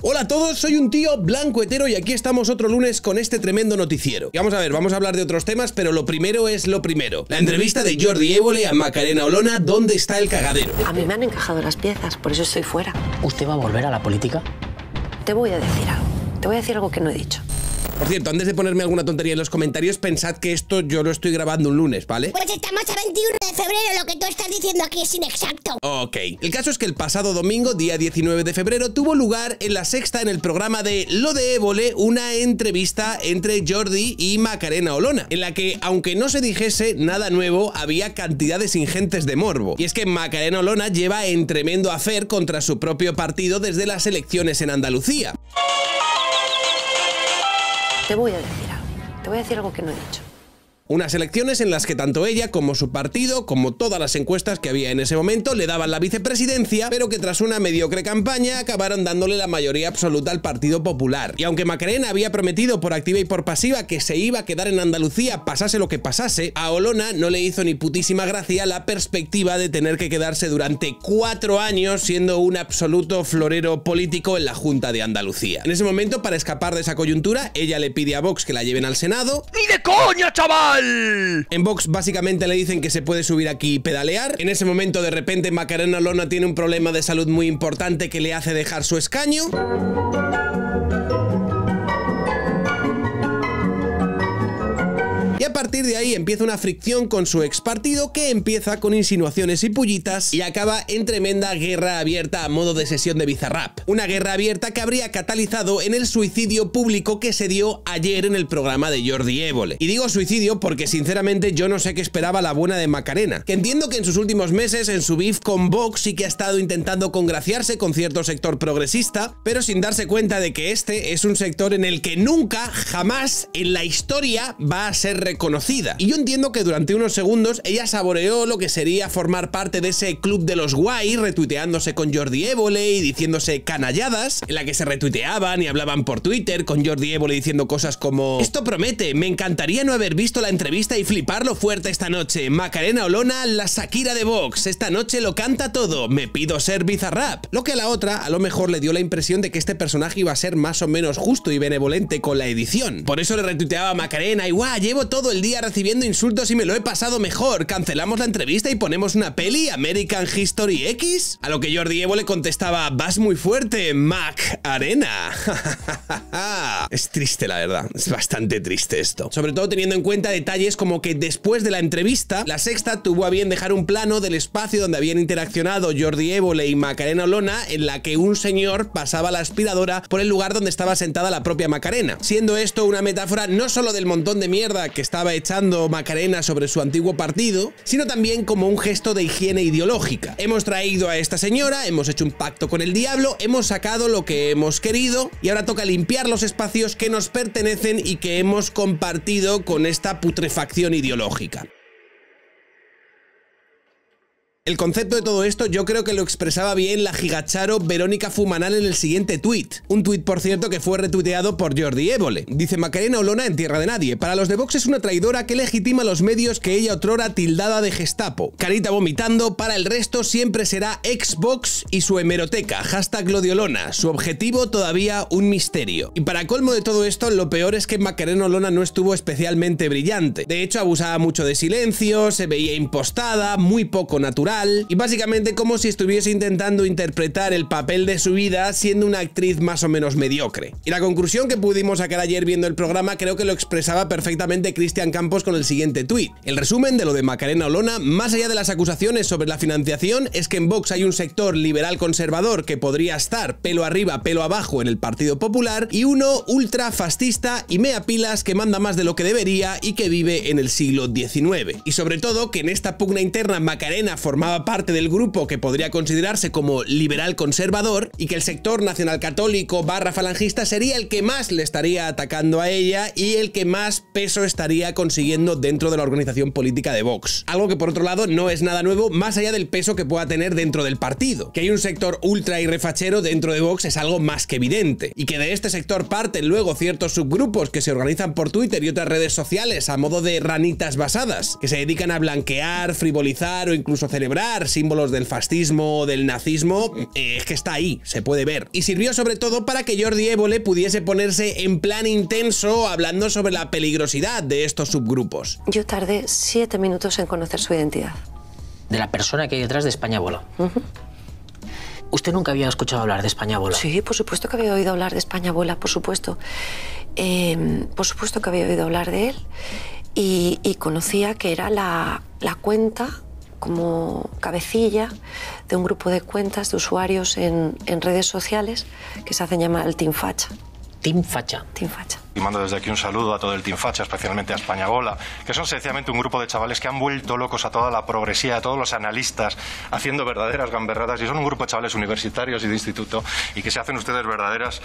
Hola a todos, soy un tío blanco hetero y aquí estamos otro lunes con este tremendo noticiero. Y vamos a ver, vamos a hablar de otros temas, pero lo primero es lo primero. La entrevista de Jordi Évole a Macarena Olona, ¿dónde está el cagadero? A mí me han encajado las piezas, por eso estoy fuera. ¿Usted va a volver a la política? Te voy a decir algo. Te voy a decir algo que no he dicho. Por cierto, antes de ponerme alguna tontería en los comentarios, pensad que esto yo lo estoy grabando un lunes, ¿vale? Pues estamos a 21 de febrero, lo que tú estás diciendo aquí es inexacto. Ok, el caso es que el pasado domingo, día 19 de febrero, tuvo lugar en la sexta en el programa de Lo de Évole una entrevista entre Jordi y Macarena Olona, en la que, aunque no se dijese nada nuevo, había cantidades ingentes de morbo. Y es que Macarena Olona lleva en tremendo afer contra su propio partido desde las elecciones en Andalucía. Te voy a decir algo. Te voy a decir algo que no he dicho. Unas elecciones en las que tanto ella como su partido, como todas las encuestas que había en ese momento, le daban la vicepresidencia, pero que tras una mediocre campaña acabaron dándole la mayoría absoluta al Partido Popular. Y aunque Macarena había prometido por activa y por pasiva que se iba a quedar en Andalucía pasase lo que pasase, a Olona no le hizo ni putísima gracia la perspectiva de tener que quedarse durante cuatro años siendo un absoluto florero político en la Junta de Andalucía. En ese momento, para escapar de esa coyuntura, ella le pide a Vox que la lleven al Senado. ¡Ni de coña, chaval! En Vox básicamente le dicen que se puede subir aquí y pedalear. En ese momento de repente Macarena Olona tiene un problema de salud muy importante que le hace dejar su escaño. A partir de ahí empieza una fricción con su ex partido que empieza con insinuaciones y pullitas y acaba en tremenda guerra abierta a modo de sesión de Bizarrap. Una guerra abierta que habría catalizado en el suicidio público que se dio ayer en el programa de Jordi Évole. Y digo suicidio porque sinceramente yo no sé qué esperaba la buena de Macarena, que entiendo que en sus últimos meses en su beef con Vox sí que ha estado intentando congraciarse con cierto sector progresista, pero sin darse cuenta de que este es un sector en el que nunca, jamás en la historia va a ser reconocida. Y yo entiendo que durante unos segundos ella saboreó lo que sería formar parte de ese club de los guay, retuiteándose con Jordi Évole y diciéndose canalladas, en la que se retuiteaban y hablaban por Twitter con Jordi Évole diciendo cosas como Esto promete, me encantaría no haber visto la entrevista y fliparlo fuerte esta noche. Macarena Olona, la Shakira de Vox, esta noche lo canta todo, me pido ser bizarrap. Lo que a la otra a lo mejor le dio la impresión de que este personaje iba a ser más o menos justo y benevolente con la edición. Por eso le retuiteaba a Macarena y guau, llevo todo el día recibiendo insultos y me lo he pasado mejor. Cancelamos la entrevista y ponemos una peli American History X. A lo que Jordi Evo le contestaba, vas muy fuerte, Mac Arena. es triste la verdad, es bastante triste esto. Sobre todo teniendo en cuenta detalles como que después de la entrevista, la sexta tuvo a bien dejar un plano del espacio donde habían interaccionado Jordi Évole y Macarena Olona en la que un señor pasaba la aspiradora por el lugar donde estaba sentada la propia Macarena, siendo esto una metáfora no solo del montón de mierda que estaba echando Macarena sobre su antiguo partido, sino también como un gesto de higiene ideológica. Hemos traído a esta señora, hemos hecho un pacto con el diablo, hemos sacado lo que hemos querido y ahora toca limpiar los espacios que nos pertenecen y que hemos compartido con esta putrefacción ideológica. El concepto de todo esto yo creo que lo expresaba bien la gigacharo Verónica Fumanal en el siguiente tuit. Un tuit, por cierto, que fue retuiteado por Jordi Évole. Dice Macarena Olona en Tierra de Nadie. Para los de Vox es una traidora que legitima los medios que ella otrora tildada de gestapo. Carita vomitando, para el resto siempre será Xbox y su hemeroteca. Hashtag Glodiolona. Su objetivo todavía un misterio. Y para colmo de todo esto, lo peor es que Macarena Olona no estuvo especialmente brillante. De hecho, abusaba mucho de silencio, se veía impostada, muy poco natural y básicamente como si estuviese intentando interpretar el papel de su vida siendo una actriz más o menos mediocre. Y la conclusión que pudimos sacar ayer viendo el programa creo que lo expresaba perfectamente Cristian Campos con el siguiente tuit. El resumen de lo de Macarena Olona, más allá de las acusaciones sobre la financiación, es que en Vox hay un sector liberal conservador que podría estar pelo arriba, pelo abajo en el Partido Popular y uno ultra fascista y mea pilas que manda más de lo que debería y que vive en el siglo XIX. Y sobre todo que en esta pugna interna Macarena formaba parte del grupo que podría considerarse como liberal conservador y que el sector nacional católico barra falangista sería el que más le estaría atacando a ella y el que más peso estaría consiguiendo dentro de la organización política de Vox. Algo que por otro lado no es nada nuevo más allá del peso que pueda tener dentro del partido. Que hay un sector ultra y refachero dentro de Vox es algo más que evidente. Y que de este sector parten luego ciertos subgrupos que se organizan por Twitter y otras redes sociales a modo de ranitas basadas, que se dedican a blanquear, frivolizar o incluso celebrar símbolos del fascismo o del nazismo, eh, es que está ahí, se puede ver. Y sirvió sobre todo para que Jordi Évole pudiese ponerse en plan intenso hablando sobre la peligrosidad de estos subgrupos. Yo tardé siete minutos en conocer su identidad. De la persona que hay detrás de España Bola. ¿Usted nunca había escuchado hablar de España Bola? Sí, por supuesto que había oído hablar de España Bola, por supuesto. Eh, por supuesto que había oído hablar de él y, y conocía que era la, la cuenta como cabecilla de un grupo de cuentas de usuarios en, en redes sociales que se hacen llamar el Team Facha. Team Facha. Team Facha. Y mando desde aquí un saludo a todo el Team Facha, especialmente a España Bola, que son sencillamente un grupo de chavales que han vuelto locos a toda la progresía, a todos los analistas, haciendo verdaderas gamberradas. Y son un grupo de chavales universitarios y de instituto, y que se hacen ustedes verdaderas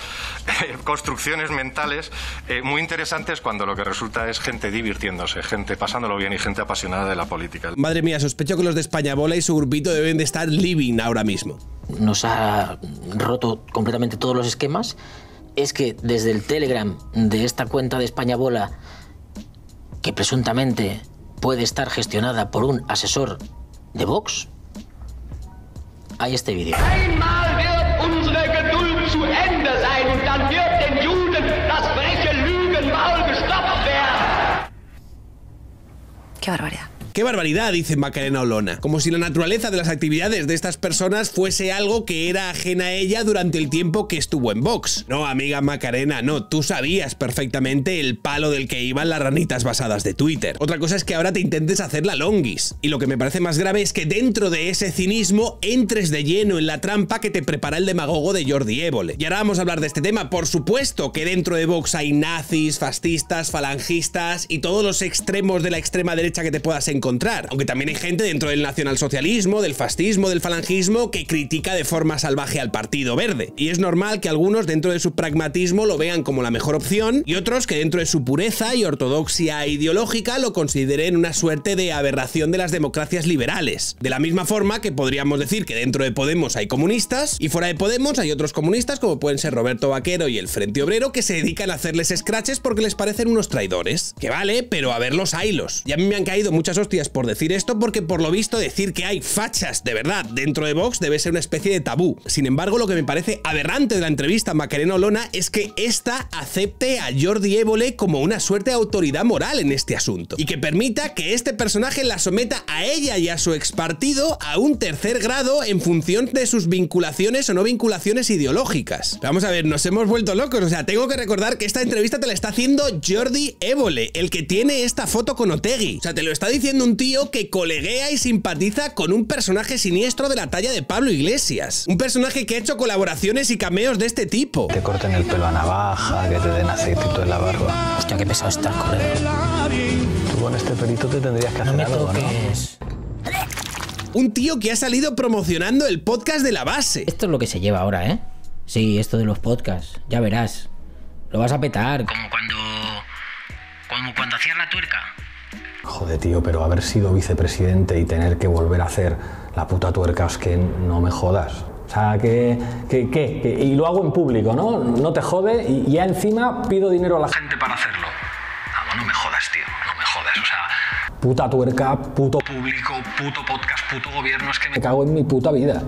eh, construcciones mentales eh, muy interesantes cuando lo que resulta es gente divirtiéndose, gente pasándolo bien y gente apasionada de la política. Madre mía, sospecho que los de España Bola y su grupito deben de estar living ahora mismo. Nos ha roto completamente todos los esquemas. Es que desde el Telegram de esta cuenta de España Bola, que presuntamente puede estar gestionada por un asesor de Vox, hay este vídeo. Qué barbaridad. ¡Qué barbaridad! dice Macarena Olona. Como si la naturaleza de las actividades de estas personas fuese algo que era ajena a ella durante el tiempo que estuvo en Vox. No, amiga Macarena, no, tú sabías perfectamente el palo del que iban las ranitas basadas de Twitter. Otra cosa es que ahora te intentes hacer la longis. Y lo que me parece más grave es que dentro de ese cinismo entres de lleno en la trampa que te prepara el demagogo de Jordi Évole. Y ahora vamos a hablar de este tema. Por supuesto que dentro de Vox hay nazis, fascistas, falangistas y todos los extremos de la extrema derecha que te puedas encontrar encontrar. Aunque también hay gente dentro del nacionalsocialismo, del fascismo, del falangismo que critica de forma salvaje al Partido Verde. Y es normal que algunos dentro de su pragmatismo lo vean como la mejor opción y otros que dentro de su pureza y ortodoxia ideológica lo consideren una suerte de aberración de las democracias liberales. De la misma forma que podríamos decir que dentro de Podemos hay comunistas y fuera de Podemos hay otros comunistas como pueden ser Roberto Vaquero y el Frente Obrero que se dedican a hacerles scratches porque les parecen unos traidores. Que vale, pero a ver los haylos. Y a mí me han caído muchas hostias por decir esto porque por lo visto decir que hay fachas de verdad dentro de Vox debe ser una especie de tabú. Sin embargo, lo que me parece aberrante de la entrevista a Macarena Olona es que esta acepte a Jordi Évole como una suerte de autoridad moral en este asunto y que permita que este personaje la someta a ella y a su expartido a un tercer grado en función de sus vinculaciones o no vinculaciones ideológicas. Vamos a ver, nos hemos vuelto locos, o sea, tengo que recordar que esta entrevista te la está haciendo Jordi Évole, el que tiene esta foto con Otegui. O sea, te lo está diciendo un tío que coleguea y simpatiza con un personaje siniestro de la talla de Pablo Iglesias. Un personaje que ha hecho colaboraciones y cameos de este tipo. Te corten el pelo a navaja, que te den aceitito en la barba. Hostia, qué pesado estás, colega. Tú con este pelito te tendrías que No hacer me algo, ¿no? Un tío que ha salido promocionando el podcast de la base. Esto es lo que se lleva ahora, ¿eh? Sí, esto de los podcasts. Ya verás. Lo vas a petar. Como cuando. Como cuando hacías la tuerca. Joder, tío, pero haber sido vicepresidente y tener que volver a hacer la puta tuerca es que no me jodas. O sea, que, que, que- que- y lo hago en público, ¿no? No te jode y ya encima pido dinero a la gente para hacerlo. Vamos, no me jodas, tío, no me jodas, o sea... Puta tuerca, puto público, puto podcast, puto gobierno, es que me cago en mi puta vida.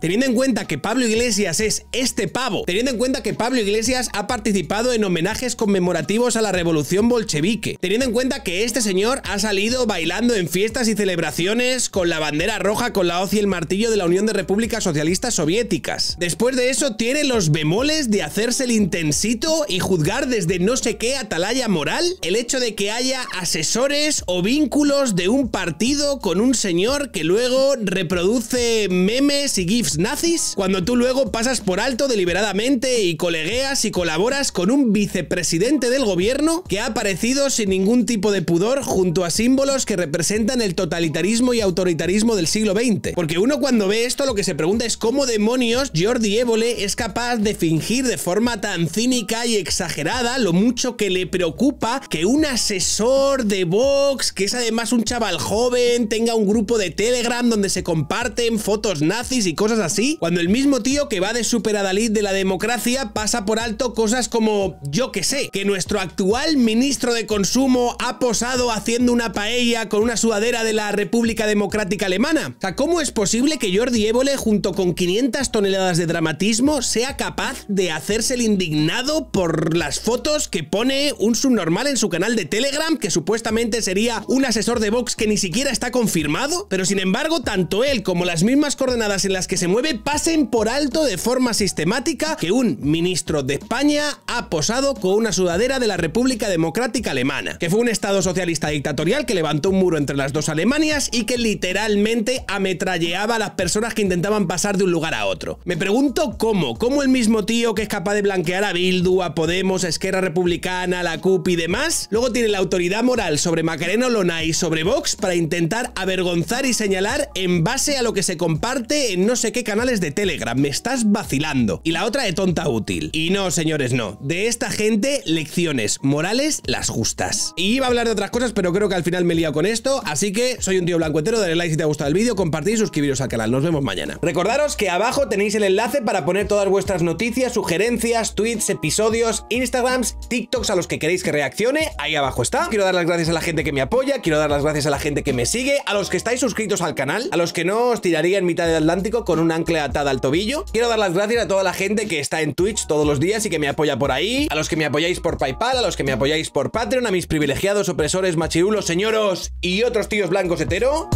Teniendo en cuenta que Pablo Iglesias es este pavo, teniendo en cuenta que Pablo Iglesias ha participado en homenajes conmemorativos a la revolución bolchevique, teniendo en cuenta que este señor ha salido bailando en fiestas y celebraciones con la bandera roja, con la hoz y el martillo de la Unión de Repúblicas Socialistas Soviéticas. Después de eso tiene los bemoles de hacerse el intensito y juzgar desde no sé qué atalaya moral el hecho de que haya asesores o vínculos de un partido con un señor que luego reproduce memes y gifs nazis, cuando tú luego pasas por alto deliberadamente y colegueas y colaboras con un vicepresidente del gobierno que ha aparecido sin ningún tipo de pudor junto a símbolos que representan el totalitarismo y autoritarismo del siglo XX. Porque uno cuando ve esto lo que se pregunta es cómo demonios Jordi Évole es capaz de fingir de forma tan cínica y exagerada lo mucho que le preocupa que un asesor de Vox, que es además un chaval joven, tenga un grupo de Telegram donde se comparten fotos nazis y cosas así, cuando el mismo tío que va de superadalid de la democracia pasa por alto cosas como, yo que sé, que nuestro actual ministro de Consumo ha posado haciendo una paella con una sudadera de la República Democrática Alemana. O sea, ¿cómo es posible que Jordi Évole, junto con 500 toneladas de dramatismo, sea capaz de hacerse el indignado por las fotos que pone un subnormal en su canal de Telegram, que supuestamente sería un asesor de Vox que ni siquiera está confirmado? Pero sin embargo, tanto él como las mismas coordenadas en las que se mueve pasen por alto de forma sistemática que un ministro de España ha posado con una sudadera de la República Democrática Alemana, que fue un estado socialista dictatorial que levantó un muro entre las dos Alemanias y que literalmente ametralleaba a las personas que intentaban pasar de un lugar a otro. Me pregunto cómo, cómo el mismo tío que es capaz de blanquear a Bildu, a Podemos, a Esquerra Republicana, a la CUP y demás, luego tiene la autoridad moral sobre Macarena Olona y sobre Vox para intentar avergonzar y señalar en base a lo que se comparte en no sé qué canales de Telegram. Me estás vacilando. Y la otra de tonta útil. Y no, señores, no. De esta gente, lecciones morales las justas. Y iba a hablar de otras cosas, pero creo que al final me he liado con esto, así que soy un tío blanco entero, dale like si te ha gustado el vídeo, compartid y suscribiros al canal. Nos vemos mañana. Recordaros que abajo tenéis el enlace para poner todas vuestras noticias, sugerencias, tweets, episodios, Instagrams, TikToks a los que queréis que reaccione. Ahí abajo está. Quiero dar las gracias a la gente que me apoya, quiero dar las gracias a la gente que me sigue, a los que estáis suscritos al canal, a los que no os tiraría en mitad del Atlántico con un ancla atada al tobillo. Quiero dar las gracias a toda la gente que está en Twitch todos los días y que me apoya por ahí, a los que me apoyáis por PayPal, a los que me apoyáis por Patreon, a mis privilegiados opresores machirulos, señoros y otros tíos blancos hetero.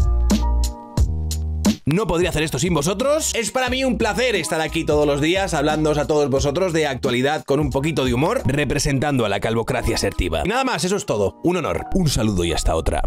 No podría hacer esto sin vosotros. Es para mí un placer estar aquí todos los días hablándoos a todos vosotros de actualidad con un poquito de humor, representando a la calvocracia asertiva. Nada más, eso es todo. Un honor, un saludo y hasta otra.